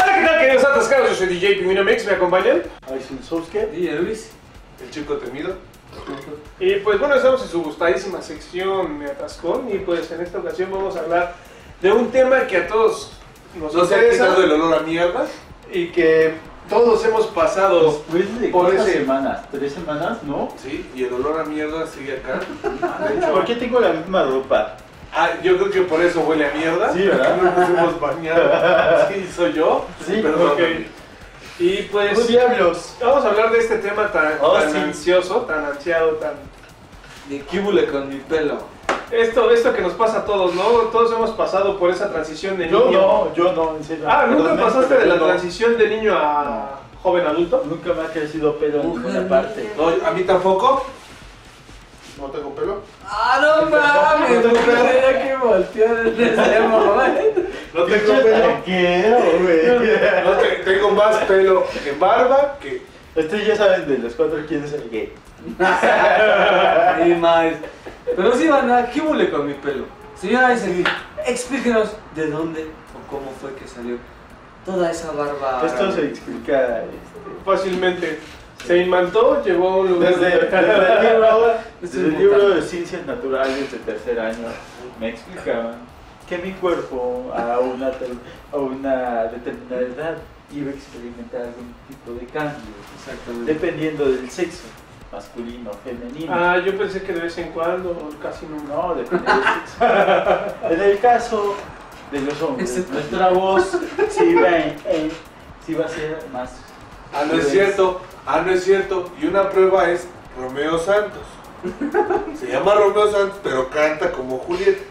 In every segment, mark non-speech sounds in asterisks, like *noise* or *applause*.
Hola, ¿qué tal, queridos atascados? Yo soy DJ Pimino Mix, ¿me acompañan? Aysen Sosuke. Y Luis. El chico temido. Y pues bueno, estamos en su gustadísima sección Me Atascón y pues en esta ocasión vamos a hablar de un tema que a todos nos ¿No se ha interesa quitado el olor a mierda? y que todos hemos pasado Después de por ese... semanas, tres semanas, ¿no? Sí, y el olor a mierda sigue acá. ¿Por qué tengo la misma ropa? Ah, yo creo que por eso huele a mierda. Sí, ¿verdad? No nos hemos bañado. Sí, soy yo. Sí, perdón. Ok. Y pues ¡Oh, diablos! vamos a hablar de este tema tan, Oh, tan sí. ansioso, tan ansiado, tan... Ni quíbule con mi pelo. Esto, esto que nos pasa a todos, ¿no? Todos hemos pasado por esa transición de Yo niño. no, yo no, en serio. Ah, ¿nunca pasaste de la no. transición de niño a joven adulto? Nunca me ha crecido pelo en ninguna parte. No, a mí tampoco. No tengo pelo. Ah, no *laughs* mames, no tenía que voltear en ese *laughs* momento. No Pinche taquero, güey. No, te- tengo más pelo en barba que. Ustedes ya saben de los cuatro quién es el gay. Ni más. Pero sí, van ¿qué huele con mi pelo? Señora Aysen, explíquenos de dónde o cómo fue que salió toda esa barba. Esto se explica este, Fácilmente. Se imantó, llegó a un lugar desde, de- desde el *laughs* libro, desde el de Ciencias Naturales de tercer año me explicaban que mi cuerpo a una, a una determinada edad iba a experimentar algún tipo de cambio, Exactamente. dependiendo del sexo, masculino, femenino. Ah, yo pensé que de vez en cuando, casi nunca. No, depende del sexo. *laughs* en el caso de los hombres, nuestra voz sí iba, en- en- sí iba a ser más. Ah, no es cierto. Ah, no es cierto. Y una prueba es Romeo Santos. Se llama Romeo Santos, pero canta como Julieta.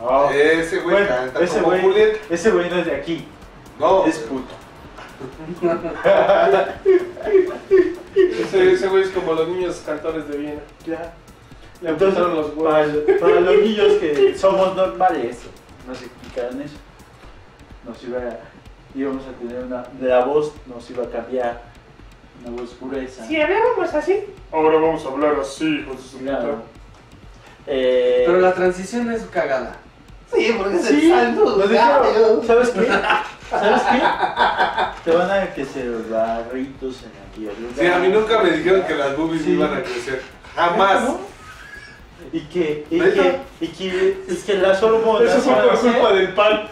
No. Ese güey Bueno, canta ese como güey, Julieta. ese güey no es de aquí, No, es puto. Ese, ese güey es como los niños cantores de Viena. Ya. Le Entonces, apuntaron los huevos. para, para los niños que somos normales, nos explicaron eso. Nos iba a, íbamos a tener una, la voz nos iba a cambiar, una voz gruesa. Si hablábamos así. Ahora vamos a hablar así, con su Claro. Eh, Pero la transición es cagada. Sí, porque es Sí, el santo. lo dijeron. ¿Sabes qué? *laughs* ¿Sabes qué? Te van a crecer barritos en lugares. Sí, a mí nunca me dijeron que las boobies Sí. iban a crecer. Jamás. Y que, y que, y que, y que las hormonas Eso fue por culpa del pan.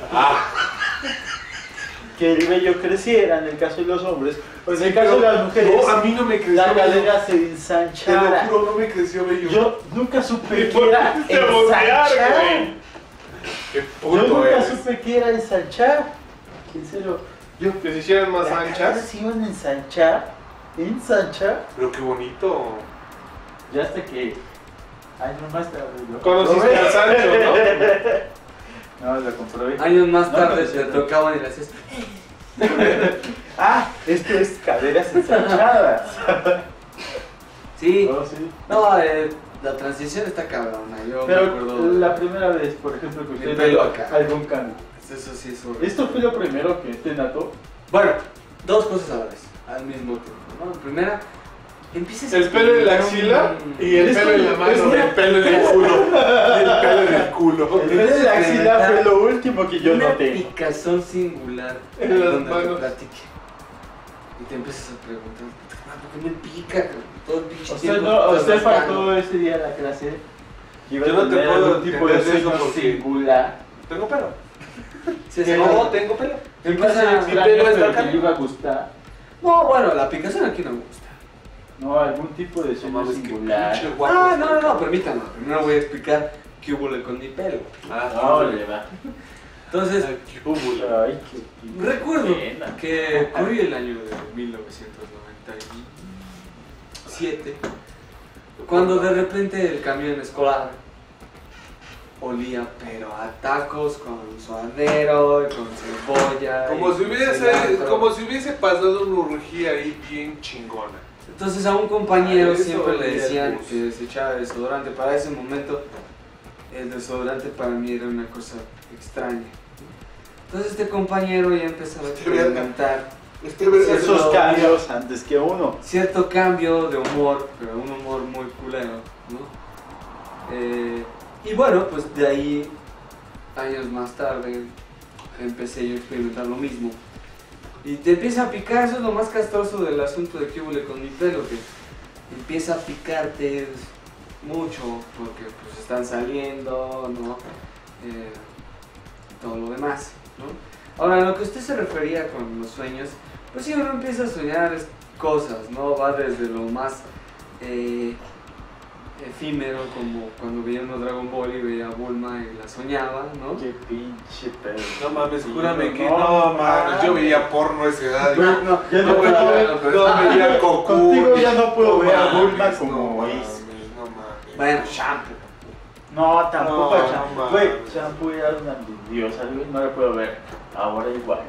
que el vello creciera en el caso de los hombres, o en el caso de las mujeres, No, a mí no me creció. la cadera se Te lo ensanchara. juro, no me creció bello. Yo nunca supe ¿Y que por era qué te voltear, ensanchar. Qué Yo puto nunca eres. supe que era ensanchar. En serio, yo Que se hicieran más las caderas anchas. se iban a ensanchar, ensanchar, Pero qué bonito. ya hasta que. Ay, nomás te lo Conociste a Sancho, No, lo comprobé. Años más No, tarde no te tocaban y le hacías. *laughs* Ah, esto es caderas ensanchadas. *laughs* Sí. Oh, sí. No, eh, la transición está cabrona. Yo me Pero acuerdo. la primera vez, por ejemplo, que El usted acá. algún cambio. Eso sí es horrible. ¿Esto fue lo primero que te notó? Bueno, dos cosas a la vez, al mismo tiempo. ¿no? Primera, empiezas a El pelo en la axila y el pelo en la mano. El pelo en el culo. Y el pelo en el culo. El pelo de la axila fue lo último que yo una noté. picazón singular En las manos. platique. Y te empiezas a preguntar, "Ah, ¿por qué me pica? Todo el pinche Usted, tiempo no, usted rascando". faltó ese día a la clase. Yo no te puedo tipo de eso singular. Tengo pelo. Que Sí, sí, no. no, tengo pelo. Empieza a Mi pelo es que le iba a gustar. No, bueno, la picazón aquí no me gusta. No, algún tipo de No mames, qué singular. guapo pues, Ah, no, no, no, permítanme. Primero voy a explicar qué hubo con mi pelo. Ah, No, le va. Entonces, Ay, qué recuerdo pena. que corrí el año de 1997, cuando de repente el camión escolar olía, pero a tacos con suadero, y con cebolla. Como y si hubiese, como si hubiese pasado una orgía ahí bien chingona. Entonces a un compañero siempre le decían que se echaba desodorante. Para ese momento el desodorante para mí era una cosa extraña. Entonces este compañero ya empezaba a Este experimentar Este no. cambios antes que uno. cierto cambio de humor, pero un humor muy culero, ¿no? Eh, y bueno, pues de ahí, años más tarde, empecé yo a experimentar lo mismo. Y te empieza a picar, eso es lo más castroso del asunto de que hubo con mi pelo, que empieza a picarte mucho, porque pues están saliendo, ¿no? Eh, todo lo demás, ¿no? Ahora, lo que usted se refería con los sueños, pues sí, uno empieza a soñar es- cosas, ¿no? Va desde lo más eh, efímero, como cuando veía uno Dragon Ball y veía a Bulma y la soñaba, ¿no? Qué pinche pedo. No mames, júrame que no no, mames. Yo veía porno a esa edad. No, no, ya No, puedo no, ver. no veía Goku. Contigo ya no puedo ver a Bulma no como mames, es. No mames. Bueno, shampoo. No, tampoco shampoo. no Güey, shampoo era una diosa, no la puedo ver. Ahora igual.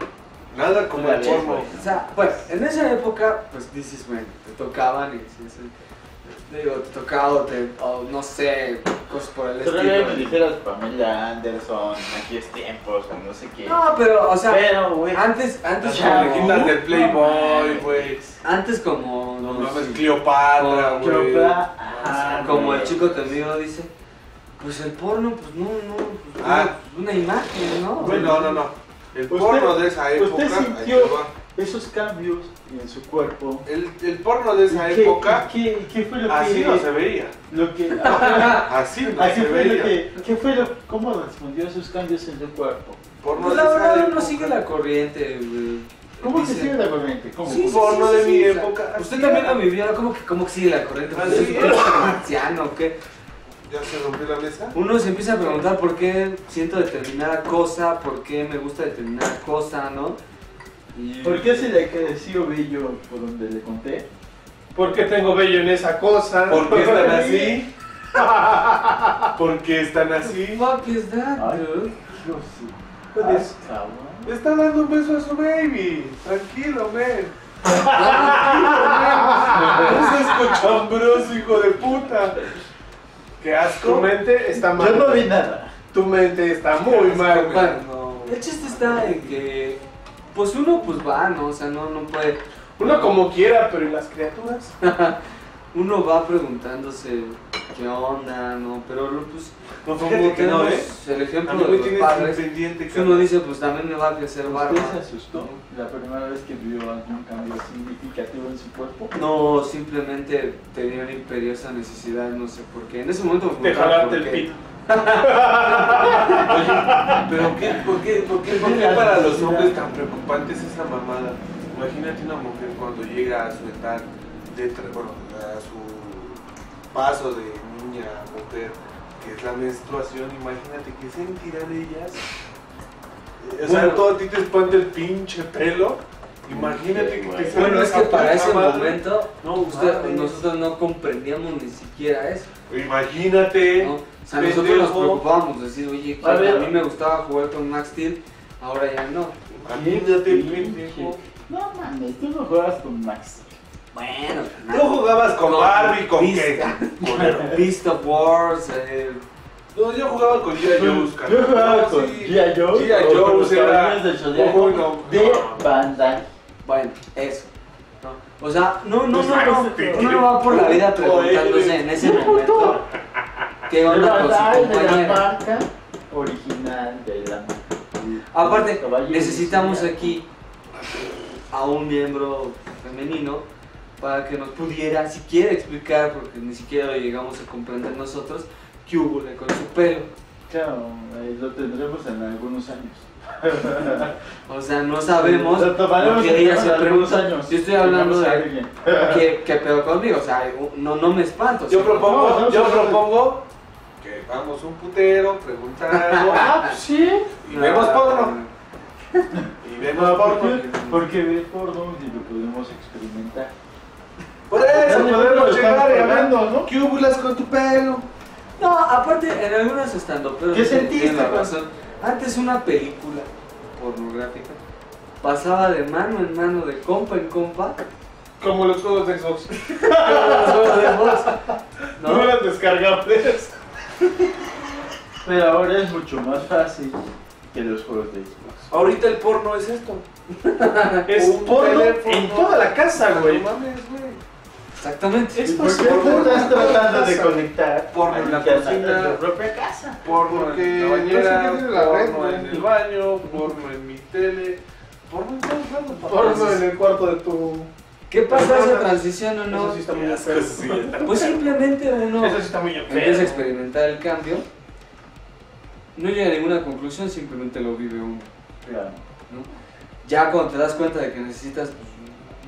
Nada como el porno. O sea, pues en esa época, pues dices, bueno, te tocaban y dices, digo, te tocaba o te, o no sé, cosas por el Todavía me estilo. dijeras Pamela Anderson, aquí es tiempos, o no sé qué. No, pero, o sea, Pero, güey. antes, antes Las Ya, muñequitas como, del Playboy, güey. antes como, No no mames, Cleopatra, Como güey. Chopra, ajá, como güey. el chico temido dice, pues el porno, pues no, no, pues, Ah. una, una imagen, ¿no? Güey, no, no, no. El Usted- porno de esa época. usted ahí sintió- te va. Esos cambios en su cuerpo. El, el porno de esa ¿Y qué- época, y ¿Qué, qué fue lo que.? así no se veía. Lo que. *laughs* Así no así se fue lo veía. que. ¿Qué fue lo, ¿Cómo respondió a esos cambios en su cuerpo? Porno Pues de la verdad uno sigue la corriente, güey. ¿Cómo se Dice- sigue la corriente? ¿Cómo? Sí, porno sí, de sí, mi sí, o sea, época, Usted así también era. lo vivió, ¿cómo que, cómo que sigue la corriente? Marciano, ¿o qué? ¿Ya se rompió la mesa? Uno se empieza a preguntar por qué siento determinada cosa, por qué me gusta determinada cosa, ¿no? ¿Por qué se le creció bello por donde le conté? ¿Por qué tengo bello en esa cosa? ¿Por qué están *laughs* así? ¿Por qué están así? fuck is that, dude? Pues- está dando un beso a su baby. Tranquilo, men. No seas *laughs* cochambroso, hijo de puta. Qué Tu asco. mente está mal. Yo no vi nada. Tu mente está muy mal. güey. Bueno, el chiste está en que, pues uno pues va, ¿no? O sea, no, no puede... Uno como quiera, pero ¿y las criaturas? *laughs* Uno va preguntándose qué onda, ¿no? Pero pues, No, como que no, ¿eh? el ejemplo de los padres, pendiente, uno dice, pues también me va a crecer barba. ¿Usted se asustó la primera vez que vio algún cambio significativo en su cuerpo? No, simplemente tenía una imperiosa necesidad, no sé por qué. En ese momento me De preguntaba jalarte por el qué. Pero ¿qué, por, qué, por, qué, por qué para los hombres tan preocupante es esa mamada? Imagínate una mujer cuando llega a su edad, de, bueno, a su paso de niña a mujer, que es la menstruación, imagínate qué sentirán ellas. O sea, Bueno. todo a ti te espanta el pinche pelo. Imagínate que te Bueno, es que para ese madre. momento, No usted- mames. nosotros no comprendíamos ni siquiera eso. Imagínate. ¿no? O sea, nosotros nos preocupábamos, decir, oye, A a, mí me gustaba jugar con Max Steel, ahora ya no. Imagínate, pendejo. No mames, tú no juegas con Max. Bueno, Tú jugabas con Barbie, con qué? *laughs* Beast of Wars, eh, No, yo jugaba con G.I. Joe's, Yo jugaba No, con sí. G.I. Joe. G.I. o con Joe's los era- de no. Bueno, eso. ¿no? O sea, no, no, no, no, uno no va por la vida preguntándose en ese momento qué onda con su marca original de la. Aparte, necesitamos aquí a un miembro femenino para que nos pudiera siquiera explicar, porque ni siquiera lo llegamos a comprender nosotros, qué hubo con su pelo. Claro, eh, lo tendremos en algunos años. *laughs* O sea, no sabemos Lo tomaremos porque ella en se algunos pregunta. años. Yo estoy hablando de qué, qué pedo conmigo, o sea, no, no me espanto. Yo propongo, No, yo propongo que vamos un putero, preguntar algo *laughs* Ah, pues sí. y vemos porno. Y vemos No, ¿por porno. qué? Porque ver porno y lo podemos experimentar. Por eso Ya podemos llegar ¿no? ¿Qué con tu pelo? No, aparte, en algunos estando, pero ¿Qué sentiste, Tiene la razón. Antes una película pornográfica pasaba de mano en mano, de compa en compa, Como los juegos de Xbox. *laughs* como los juegos de voz, No ¿no? eran descargables. Pero ahora es mucho más fácil que los juegos de Xbox. Ahorita el porno es esto. Es Un porno en toda la casa, güey. No mames, güey. Exactamente. Es ¿Y por qué estás tratando de conectar en la a tu cocina. propia casa? Porno Porque en la bañera, porno en el baño, porno en mi tele, porno en todos lados. Porno en el cuarto de tu. ¿Qué pasa esa transición o no? Eso sí está muy Pues simplemente uno Eso sí está muy feo. empieza a experimentar el cambio. No llega a ninguna conclusión, simplemente lo vive uno. Claro. ¿no? Ya cuando te das cuenta de que necesitas pues,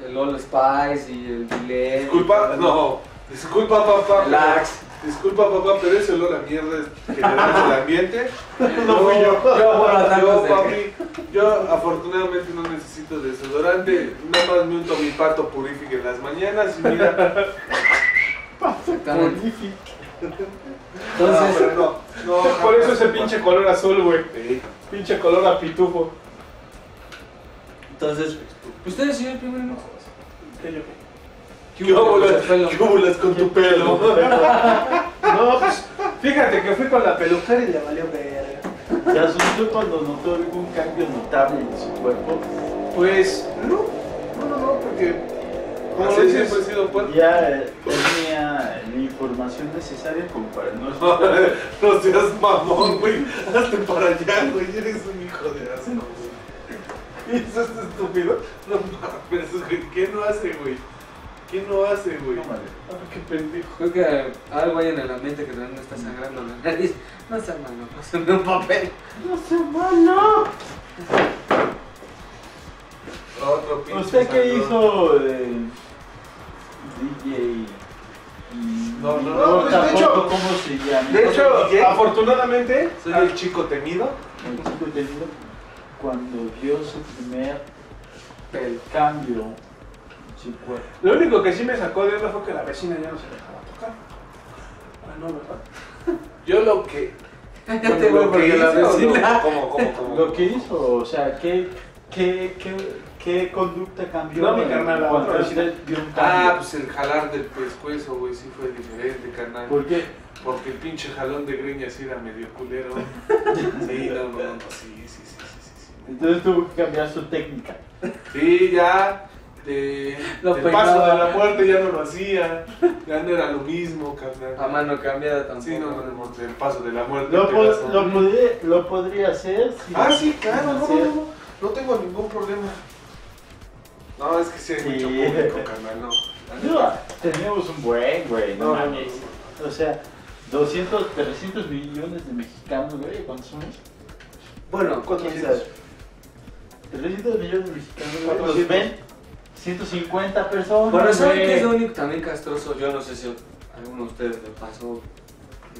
el All Spice y el Gillette, Disculpa, no, disculpa papá. el pero- Axe. Disculpa papá, pero ese olor a mierda es general del ambiente. *laughs* No fui yo. Yo, bueno, yo, papi, yo afortunadamente no necesito desodorante, nada más me unto mi pato purifique en las mañanas y mira. *laughs* Exactamente. No, Entonces, pero no, no, *laughs* Por eso ese pinche color azul, güey. Sí. Pinche color a pitufo. Entonces, ustedes señor primer minuto. ¿Qué yo? ¿Qué óvulas, con tu pelo? No, pues fíjate que fui con la peluquera y le valió verga. ¿Se asustó cuando notó algún cambio notable en su cuerpo? Pues, no. No, no, no, porque Como así dices, siempre he sido puerco. Ya eh, tenía la información necesaria como para no *laughs* no seas mamón, *laughs* güey. Hazte para allá, güey. Eres un hijo de asco, güey. ¿Y *laughs* eso es estúpido? No mames, güey. ¿Qué no hace, güey? ¿Qué no hace, güey? No, madre. Ay, qué pendejo. Creo que algo hay en el ambiente que también me está sangrando la nariz. No está malo, pásame un papel. ¡No sea malo! Otro pinche ¿Usted qué hizo de DJ? y- No, no, no, pues, de tampoco hecho- cómo se llama. De hecho, afortunadamente, Soy el chico temido. El chico tenido cuando vio su primer Pelo. cambio su cuerpo. lo único que sí me sacó de onda fue que la vecina ya no se dejaba tocar. Ah, no, ¿verdad? *laughs* Yo lo que. Cállate, güey, lo que porque la hice, ¿o no? vecina. ¿Cómo, cómo, *laughs* cómo? Lo que hizo, o sea, ¿qué, qué, qué, qué conducta cambió? No, mi carnal, la cuando vio un Ah, cambio? pues el jalar del pescuezo, güey, sí fue diferente, carnal. ¿Por qué? Porque el pinche jalón de greñas sí era medio culero. *laughs* Sí, no, no, sí, sí, sí. Entonces tuvo que cambiar su técnica. Sí, ya. De, Lo el peinaba. paso de la muerte ya no lo hacía. Ya no era lo mismo, carnal. A mano cambiada tampoco. Sí, no, no, no, el paso de la muerte. Lo, po- lo, podría, lo podría hacer. si- Ah, sí, claro, no, no, no, no, tengo ningún problema. No, es que sí hay Sí. mucho público, carnal, no. No, tenemos un buen, güey, no, No, no, mames. no, O sea, 200, 300 millones de mexicanos, güey, ¿cuántos somos? Bueno, ¿Quién sabe? 300 millones de mexicanos, los 400. ven 150 personas. bueno, ¿saben qué es lo único también castroso? Yo no sé si a alguno de ustedes le pasó.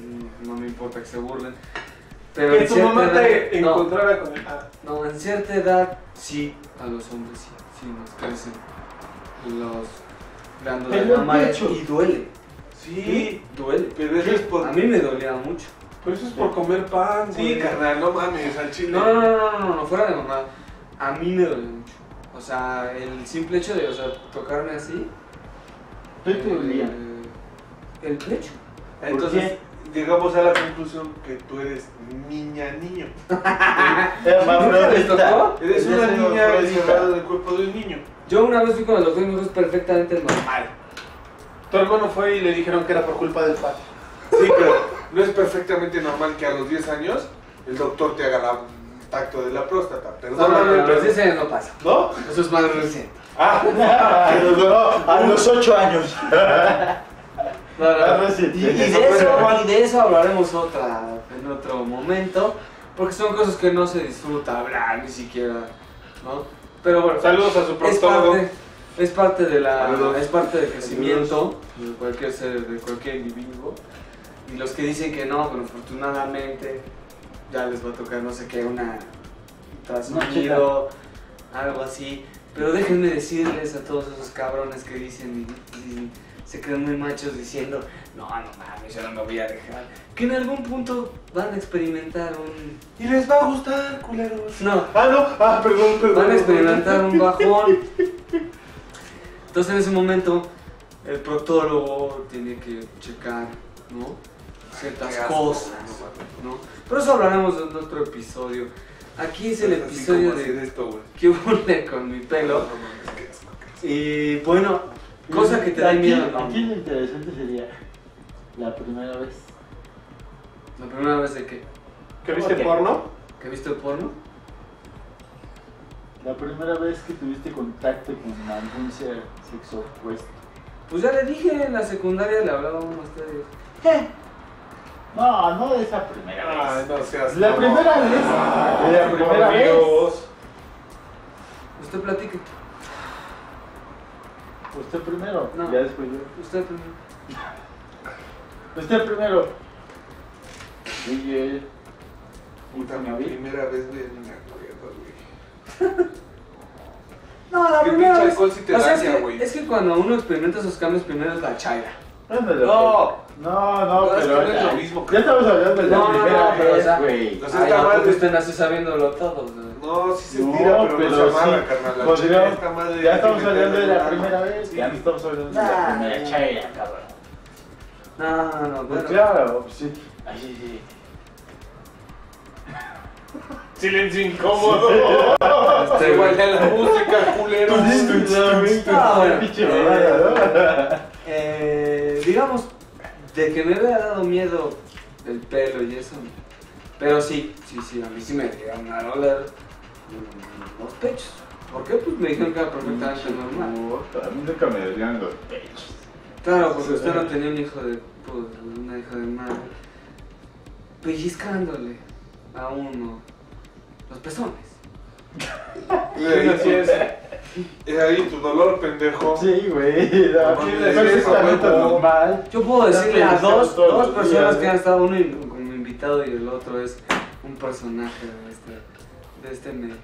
mm, No me importa que se burlen. Pero Que en tu cierta mamá edad- te no, encontrara con el. Ah, no, en cierta edad sí, a los hombres sí, sí nos crecen los glándulas el mamarias pecho. y duele. Sí, Duele. pero eso es por. A mí me dolía mucho. pero eso es por comer pan, Sí, güey. carnal, no mames, al chile. No, no, no, no, no, no, fuera de mamá. A mí me duele mucho. O sea, el simple hecho de, o sea, tocarme así. ¿Tú te dolía? El pecho. Entonces, llegamos a la conclusión que tú eres niña niño. *laughs* ¿Nunca les tocó? Eres una niña encerrada en el cuerpo de un niño. Yo una vez fui con el doctor y me dijo es perfectamente normal. Tu hermano fue y le dijeron que era por culpa del patio. Sí, pero no es perfectamente normal que a los 10 años el doctor te haga la tacto de la próstata. No, no, Perdóname, no, no, pero... ese no pasa. ¿No? Eso es más reciente. Ah, *laughs* no, a los 8 años. No, no, Y, de eso, normal. y de eso hablaremos otra, en otro momento, porque son cosas que no se disfruta hablar ni siquiera, ¿no? Pero bueno, Saludos a su es proctólogo. parte, es parte de la, Saludos. es parte del crecimiento de cualquier ser, de cualquier individuo. Y los que dicen que no, pero afortunadamente ya les va a tocar no sé qué, una trasunido, algo así. Pero déjenme decirles a todos esos cabrones que dicen y, y se creen muy machos diciendo, no, no mames, yo no me voy a dejar. Que en algún punto van a experimentar un... y les va a gustar, culeros. No, Ah, no, ah, perdón, perdón. van a experimentar un bajón. Entonces en ese momento el proctólogo tiene que checar, ¿no? Ciertas Qué asco, cosas, no ¿no? Pero eso hablaremos en otro episodio. Aquí es el episodio de esto, que huele con mi pelo. No, no mames, qué asco, qué asco. Y bueno, Cosa que te da miedo, ¿no? Aquí lo interesante sería la primera vez. La primera vez de que, ¿Que viste porno? que viste porno. La primera vez que tuviste contacto con algún sexo opuesto. Pues ya le dije, en la secundaria le hablaba a uno a ustedes. No, no de esa primera Ay, vez. no seas. La no. primera vez. La primera vez. Amigos. Usted platique. Usted primero. No. Ya después yo. Usted primero. Usted primero. DJ. Puta, mi primera vez, güey, no me acuerdo, güey. *laughs* No, la primera vez. alcohol sí te o sea, es daña, que, güey. es que cuando uno experimenta esos cambios, primero es la chaira. No. No, no, No, es pero. que no es lo mismo, Ya estamos hablando de la No, no, primera no, pero, o vez, sea, güey. Ay, está ¿a mal. usted nace sabiéndolo todo. güey? No, sí se No, estira, pero, pero no se amarra, sí, carnal. La podríamos- chile esta madre Ya hay que estamos hablando de meterle la primera vez. Sí. Ya no estamos hablando de Nah. la primera chaira, cabrón. No, no, no. Pues bueno. claro, pues sí. Ay, sí, sí. Silencio incómodo. Este, Igual ya la música, culero. Ah, bueno. Pinche mamada, Eh, digamos, de que me hubiera dado miedo el pelo y eso. Pero sí, sí, sí, a mí sí me llegaron a doler los pechos. ¿Por qué? Pues me dijeron que era perfectamente normal. Puta, A mí nunca me dolían los pechos. Claro, porque usted no tenía un hijo de. Pues, una hija de madre. Pellizcándole a uno los pezones. Y ahí, es. ahí tu dolor, pendejo. Sí, güey. normal. Yo puedo decirle a dos, dos personas días, que ¿eh? han estado, uno como invitado y el otro es un personaje de este, de este medio.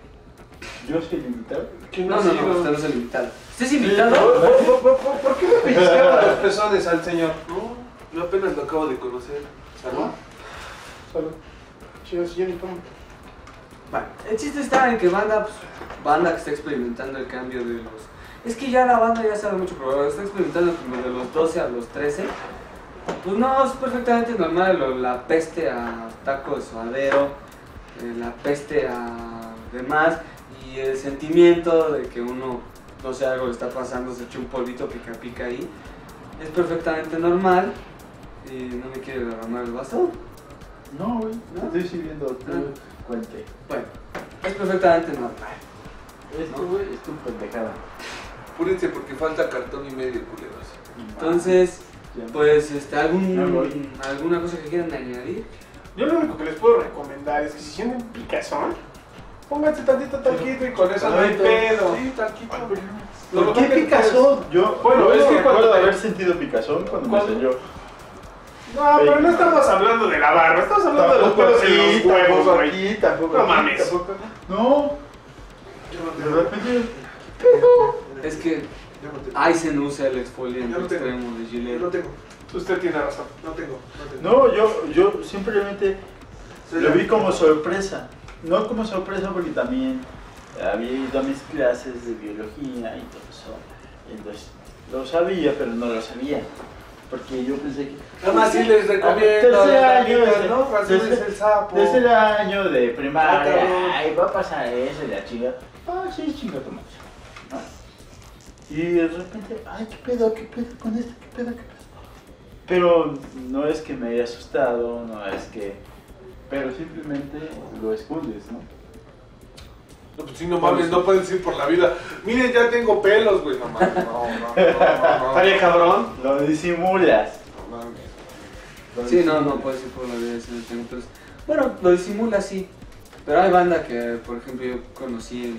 Yo soy el invitado. ¿Quién No, no, no, usted no es el invitado. ¿Usted es invitado? ¿Por, por- por- por- por qué le pellizcaron los pezones al señor? No, yo apenas lo acabo de conocer. ¿Salud? Salud. Chido, señor incómodo. Bueno, el chiste está en que banda, pues, banda que está experimentando el cambio de los... Es que ya la banda ya sabe mucho, pero está experimentando como de los 12 a los 13. Pues no, es perfectamente normal la peste a taco de suadero, eh, la peste a demás y el sentimiento de que uno, no sé, algo le está pasando, se echa un polvito pica pica ahí. Es perfectamente normal y no me quiere derramar el bastón. No, güey. ¿No? Estoy sirviendo Ah. Bueno, es perfectamente normal. Esto, güey, es tu pendejada. Apúrense porque falta cartón y medio, culeros. Entonces, pues, este, algún. ¿alguna cosa que quieran añadir? Yo lo único que les puedo recomendar es que si sienten picazón, pónganse tantito talquito y con eso no hay pedo. Sí, talquito. Lo ¿Por qué picazón? Yo, Bueno, yo es que recuerdo cuando haber sentido picazón cuando, Cuando- me selló. No, pero no estamos hablando de la barba, estamos hablando de los pelos en los huevos, güey. aquí, tampoco No aquí, mames. tampoco- No, Yo no repente... Es que. Aizen usa el exfoliante no tengo. extremo de Yo Gillette. no tengo. Usted tiene razón. No tengo. No tengo. No, yo, yo simplemente lo vi como sorpresa. No como sorpresa porque también había ido a mis clases de biología y todo eso. Entonces, lo sabía, pero no lo sabía. Porque yo pensé que... Nada más sí les recomiendo. Tercer año, tercer- el sapo. Tercer año de Ah, primaria, cabrón. ay, va a pasar eso y la chica. Ah, sí, chinga tu madre. ¿no? Y de repente, ay, ¿qué pedo? ¿Qué pedo con esto? ¿Qué pedo? ¿Qué pedo? Pero no es que me haya asustado, no es que. Pero simplemente lo escondes, ¿no? No, pues sí, no mames, no puedes ir por la vida. Miren, ya tengo pelos, güey. No mames, no, no, no, no, no. Cabrón. Lo disimulas. No mames. Lo Sí, no, no disimulas. puede ser por la vida el tiempo. Entonces, bueno, lo disimula sí. Pero hay banda que, por ejemplo, yo conocí en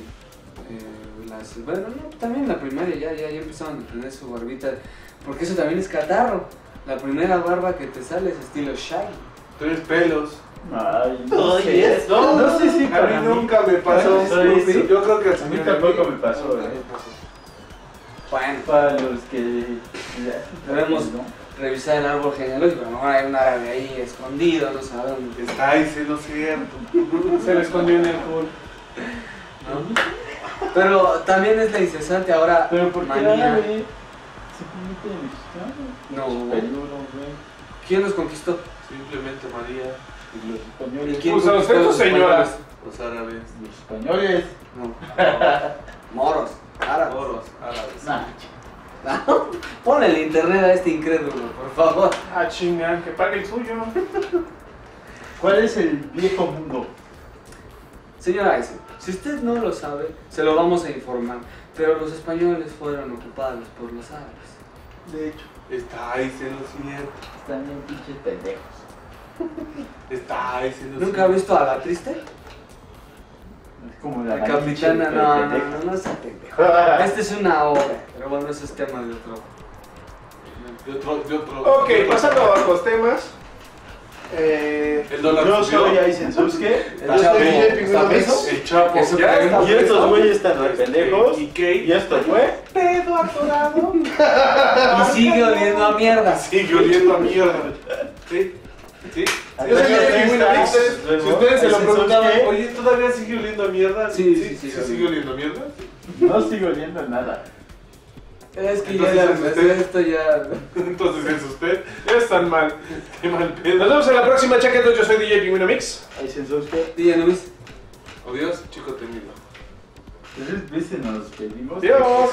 eh, las. Bueno, no, también en la primaria ya, ya, ya empezaron a tener su barbita. Porque eso también es catarro. La primera barba que te sale es estilo Shaggy. Tres pelos. Ay, no sé. eso. No sé si A mí nunca me pasó. Ay, sí. Yo creo que A mí tampoco me pasó, eh. Bueno, Para los que. Debemos- ¿no? revisar el árbol genealógico. Lo mejor hay un árabe ahí escondido, no sabemos. Está ahí, sí, lo cierto. *laughs* Se le escondió en el culo. ¿no? Pero también es la incesante ahora Pero ¿por qué manía. árabe? Simplemente mexicano. No. Peludo, güey. ¿Quién los conquistó? Simplemente María. Y los españoles. ¿Y quién Pues a los tu señora. españoles? Los árabes. Los españoles. No. *laughs* Moros, árabes. Moros, árabes. Nah, *laughs* Pon el internet a este incrédulo, por favor. Ah, chinga, que pague el suyo. *laughs* ¿Cuál es el viejo mundo? Señora Eisen, si usted no lo sabe, se lo vamos a informar. Pero los españoles fueron ocupados por los árabes. De hecho, Está diciendo cierto. están bien pinches pendejos. *laughs* Está diciendo ¿Nunca ha visto a la triste? Es como la, La capitana, no, no, no, no sea pendejo. Esta es una obra, pero bueno, ese es tema de otro. De otro, de otro. Ok, de otro- pasando a los temas. Eh, El dólar Yo soy Aizen Suske. El Chapo. El Chapo. Eso ya Y estos güeyes están re pendejos. ¿Y qué? Y esto fue. pedo atorado. Y sigue oliendo a mierda. Sigue oliendo a mierda. Sí. Yo soy Adiós, DJ Pingüino estas. Mix. Si ustedes se lo preguntaban, oye, ¿todavía sigue oliendo a mierda? Sí, sí, sí, sí. sigue oliendo a mierda. No sigo oliendo nada. Es que Entonces, ya, ¿es usted? esto ya. *laughs* Entonces es usted. Es tan mal. Qué mal Nos pedo. vemos en la próxima chaqueta. Yo soy DJ Pingüino Mix. Suske. Y ya no ves. Adiós, chico temido. Tres veces nos pedimos. Adiós.